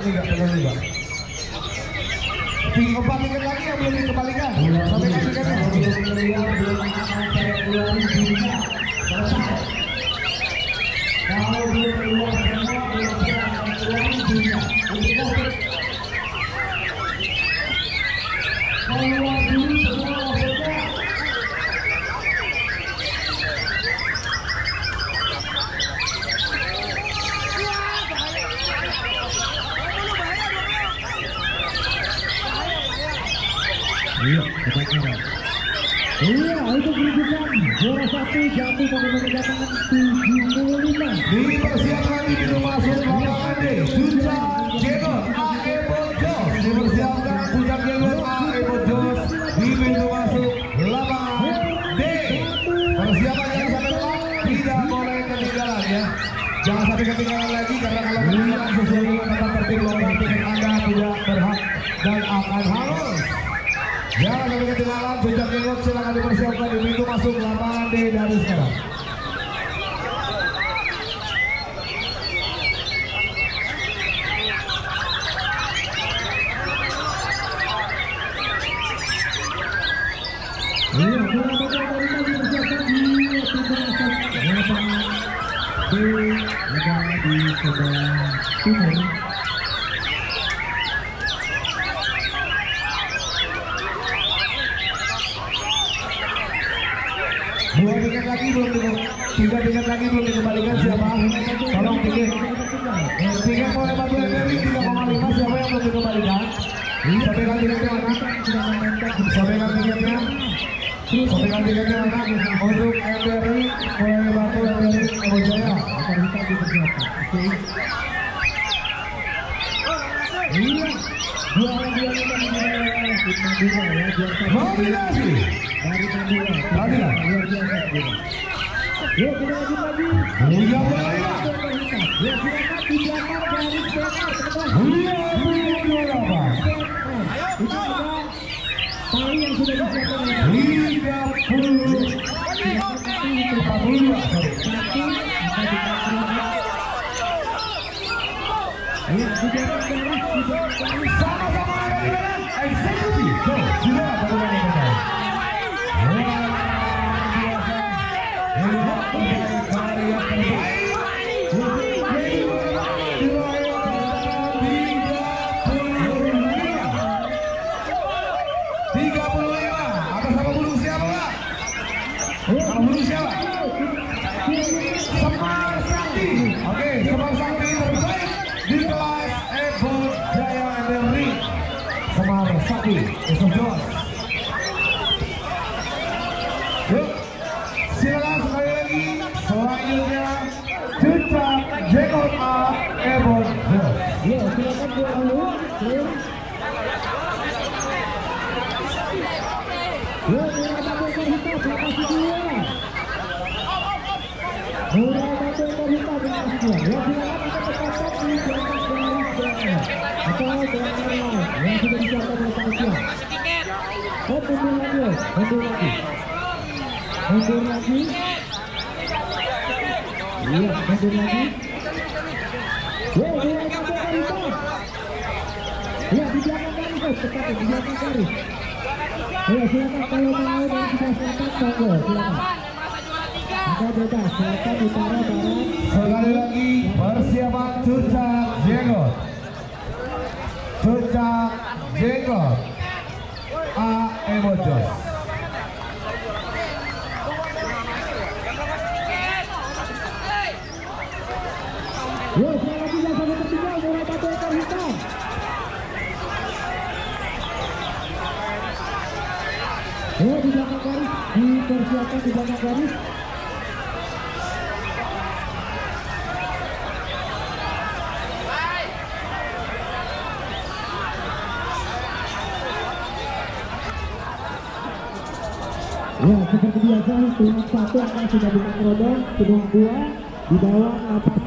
nggak pegang juga. Lagi yang belum. Sampai kan. Kalau belum keluar semua belum COVID. Keluar dulu semua maksudnya. Iya, kebakaran. Iya, itu kerujukan. Juara satu jatuh pada mendatangan 75. Dipersiapkan di pintu masuk lapangan D. Suca Jegot AE Bojos. Dipersiapkan Suca Jegot AE Bojos di pintu masuk lapangan D. Persiapan jangan sampai telat, tidak boleh ketinggalan ya. Jangan sampai ketinggalan lagi karena kalau ketinggalan sesuai dengan tata tertib lomba Anda tidak berhak dan akan harus. Jangan sampai ketinggalan, Suca Jegot silakan dipersiapkan di pintu masuk lapangan D dari sekarang. Iya, dari tadi bersiapkan di. Dua tiket lagi belum dikembalikan. Tiga tiket lagi belum dikembalikan siapa? Tolong tiket. Eh, Tiket boleh bantu dari 3,5 siapa yang belum dikembalikan? Sampaikan tiketnya mana? Sampaikan tiketnya. Sampaikan tiketnya mana? Untuk MDRI boleh bantu MDRI Ebo Jaya. Akan kita dipersiapkan. Oke. Iya, juara dua kita Bunga ya, satu Nominasi. dari Madura. Madura. Luar biasa. Yuk kita lanjut lagi. Buya Bola. Ya silakan besar teman. Buya Bola. Itu ada tali yang sudah disiapkan oleh 30 42 sorry. satu maka Semar Sakti. Oke, Semar Semar Sakti, Evo Jos. Yuk, silakan sekali lagi. Selanjutnya, Jenggot A Jos. Ya, silakan silakan mundur lagi, mundur lagi. Iya, mundur lagi. Ya. Ya, di belakang di belakang. Ya, silakan kalau mau monggo, silakan. Barat. Sekali lagi persiapan Cucak Jenggot. Cucak Jenggot. Evo Jos. Hitam. Ya, di belakang garis, dipersiapkan di belakang garis. Ya, seperti biasa, tim satu akan sudah buka kerodong, tim dua di bawah.